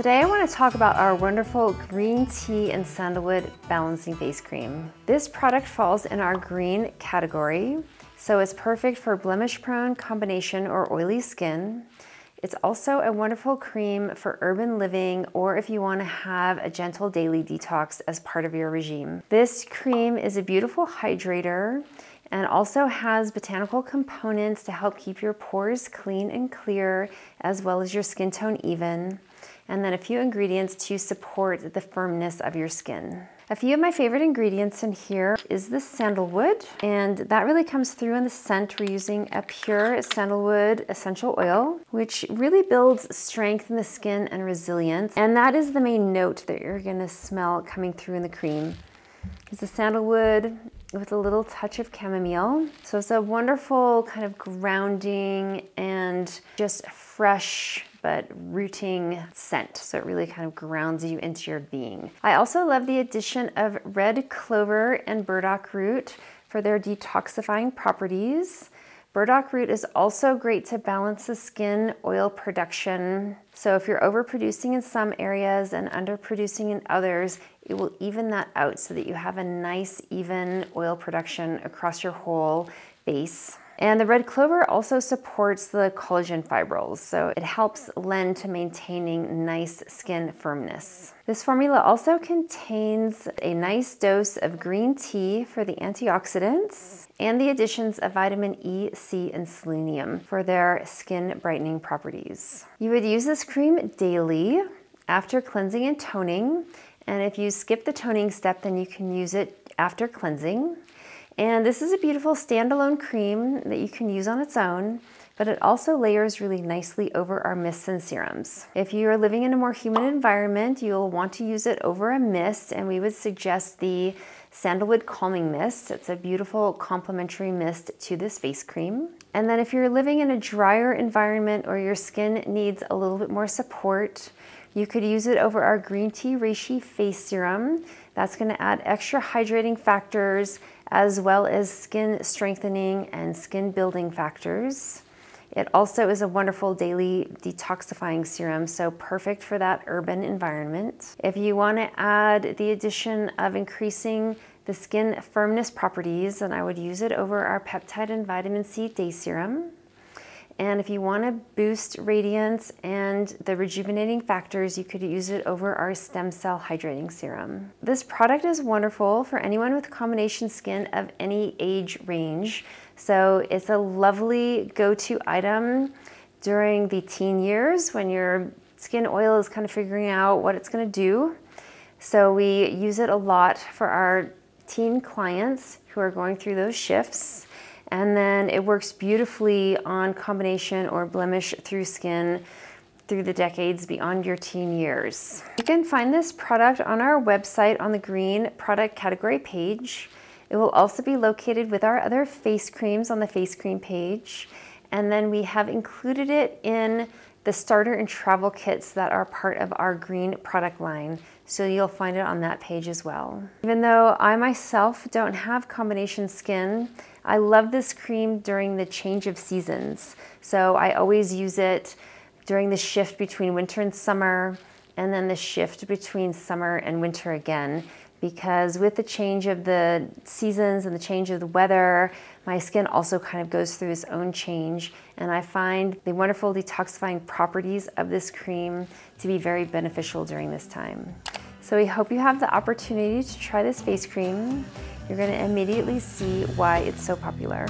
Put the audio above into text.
Today I want to talk about our wonderful green tea and sandalwood balancing face cream. This product falls in our green category, so it's perfect for blemish prone combination or oily skin. It's also a wonderful cream for urban living or if you want to have a gentle daily detox as part of your regime. This cream is a beautiful hydrator and also has botanical components to help keep your pores clean and clear as well as your skin tone even and then a few ingredients to support the firmness of your skin. A few of my favorite ingredients in here is the sandalwood, and that really comes through in the scent. We're using a pure sandalwood essential oil, which really builds strength in the skin and resilience. And that is the main note that you're gonna smell coming through in the cream. It's the sandalwood with a little touch of chamomile. So it's a wonderful kind of grounding and just fresh but rooting scent. So it really kind of grounds you into your being. I also love the addition of red clover and burdock root for their detoxifying properties. Burdock root is also great to balance the skin oil production. So if you're overproducing in some areas and underproducing in others, it will even that out so that you have a nice even oil production across your whole face. And the red clover also supports the collagen fibrils, so it helps lend to maintaining nice skin firmness. This formula also contains a nice dose of green tea for the antioxidants and the additions of vitamin E, C, and selenium for their skin brightening properties. You would use this cream daily after cleansing and toning, and if you skip the toning step, then you can use it after cleansing. And this is a beautiful standalone cream that you can use on its own, but it also layers really nicely over our mists and serums. If you are living in a more humid environment, you'll want to use it over a mist, and we would suggest the Sandalwood Calming Mist. It's a beautiful complementary mist to this face cream. And then if you're living in a drier environment or your skin needs a little bit more support, you could use it over our green tea reishi face serum. That's gonna add extra hydrating factors as well as skin strengthening and skin building factors. It also is a wonderful daily detoxifying serum, so perfect for that urban environment. If you want to add the addition of increasing the skin firmness properties, then I would use it over our peptide and vitamin C day serum. And if you want to boost radiance and the rejuvenating factors, you could use it over our stem cell hydrating serum. This product is wonderful for anyone with combination skin of any age range. So it's a lovely go-to item during the teen years when your skin oil is kind of figuring out what it's going to do. So we use it a lot for our teen clients who are going through those shifts. And then it works beautifully on combination or blemish through skin through the decades beyond your teen years. You can find this product on our website on the green product category page. It will also be located with our other face creams on the face cream page. And then we have included it in the starter and travel kits that are part of our green product line. So you'll find it on that page as well. Even though I myself don't have combination skin, I love this cream during the change of seasons. So I always use it during the shift between winter and summer, and then the shift between summer and winter again. Because with the change of the seasons and the change of the weather, my skin also kind of goes through its own change. And I find the wonderful detoxifying properties of this cream to be very beneficial during this time. So we hope you have the opportunity to try this face cream you're going to immediately see why it's so popular.